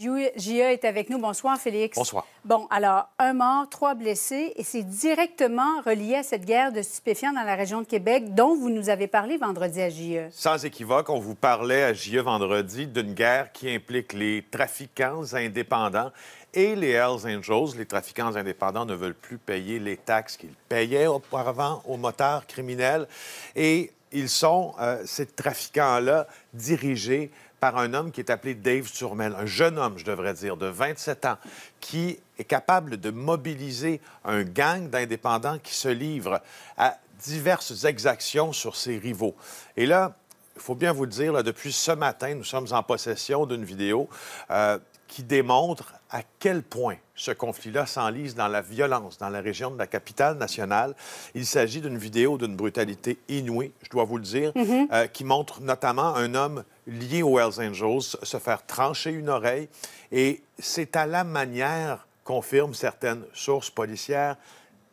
Gia est avec nous. Bonsoir, Félix. Bonsoir. Bon, alors, un mort, trois blessés, et c'est directement relié à cette guerre de stupéfiants dans la région de Québec dont vous nous avez parlé vendredi à JE. Sans équivoque, on vous parlait à JE vendredi d'une guerre qui implique les trafiquants indépendants et les Hells Angels. Les trafiquants indépendants ne veulent plus payer les taxes qu'ils payaient auparavant aux motards criminels. Et ils sont, euh, ces trafiquants-là, dirigés par un homme qui est appelé Dave Turmel, un jeune homme, je devrais dire, de 27 ans, qui est capable de mobiliser un gang d'indépendants qui se livrent à diverses exactions sur ses rivaux. Et là, il faut bien vous le dire, depuis ce matin, nous sommes en possession d'une vidéo euh, qui démontre à quel point ce conflit-là s'enlise dans la violence dans la région de la capitale nationale. Il s'agit d'une vidéo d'une brutalité inouïe, je dois vous le dire, Mm-hmm. euh, qui montre notamment un homme lié aux Hells Angels se faire trancher une oreille. Et c'est à la manière, confirment certaines sources policières,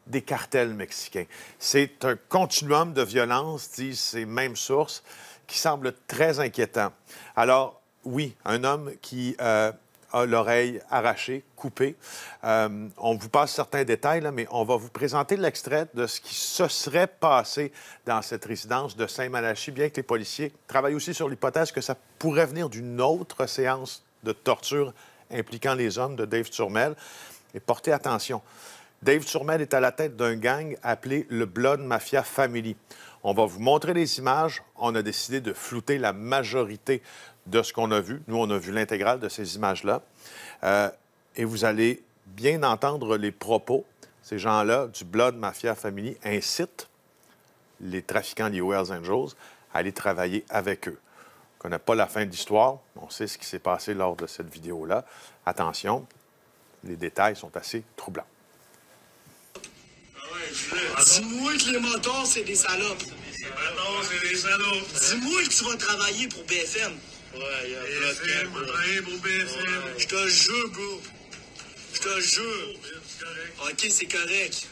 des cartels mexicains. C'est un continuum de violence, disent ces mêmes sources, qui semble très inquiétant. Alors, oui, un homme qui euh, l'oreille arrachée, coupée. Euh, on vous passe certains détails, mais on va vous présenter l'extrait de ce qui se serait passé dans cette résidence de Saint-Malachie, bien que les policiers travaillent aussi sur l'hypothèse que ça pourrait venir d'une autre séance de torture impliquant les hommes de Dave Turmel. Et portez attention, Dave Turmel est à la tête d'un gang appelé le Blood Mafia Family. On va vous montrer les images. On a décidé de flouter la majorité de ce qu'on a vu. Nous, on a vu l'intégrale de ces images-là. Euh, et vous allez bien entendre les propos. Ces gens-là du Blood Mafia Family incitent les trafiquants aux Hells Angels à aller travailler avec eux. On ne connaît pas la fin de l'histoire. On sait ce qui s'est passé lors de cette vidéo-là. Attention, les détails sont assez troublants. Des. C'est des salauds. Dis-moi que tu vas travailler pour BFM. Ouais, il y a bloc BFM, travailler pour BFM. Je te jure, gars. Je te jure. Correct, OK, c'est correct.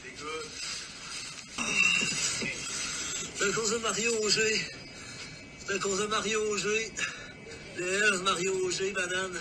C'est à cause de Mario Auger. C'est à cause de Mario Auger. Les Mario Auger, banane.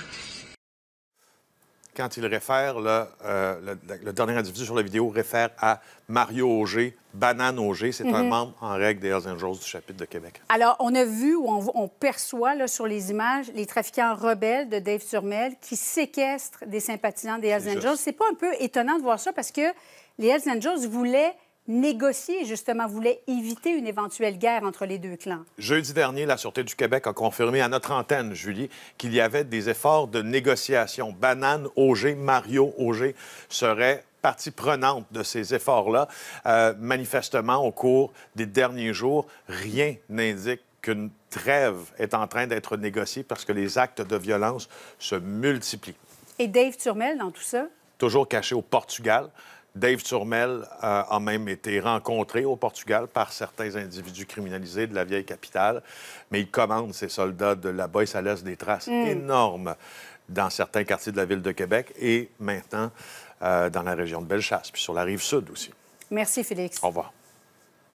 Quand il réfère, euh, le, le dernier individu sur la vidéo réfère à Mario Auger, Banane Auger. C'est un membre en règle des Hells Angels du chapitre de Québec. Alors, on a vu ou on, on perçoit là, sur les images les trafiquants rebelles de Dave Turmel qui séquestrent des sympathisants des Hells C'est Angels. C'est pas un peu étonnant de voir ça parce que les Hells Angels voulaient négocier, justement, voulaient éviter une éventuelle guerre entre les deux clans. Jeudi dernier, la Sûreté du Québec a confirmé à notre antenne, Julie, qu'il y avait des efforts de négociation. Banane Auger, Mario Auger seraient partie prenante de ces efforts-là. Euh, manifestement, au cours des derniers jours, rien n'indique qu'une trêve est en train d'être négociée parce que les actes de violence se multiplient. Et Dave Turmel, dans tout ça, toujours caché au Portugal. Dave Turmel euh, a même été rencontré au Portugal par certains individus criminalisés de la vieille capitale, mais il commande ses soldats de là-bas et ça laisse des traces énormes dans certains quartiers de la ville de Québec et maintenant euh, dans la région de Bellechasse, puis sur la rive sud aussi. merci Félix. Au revoir.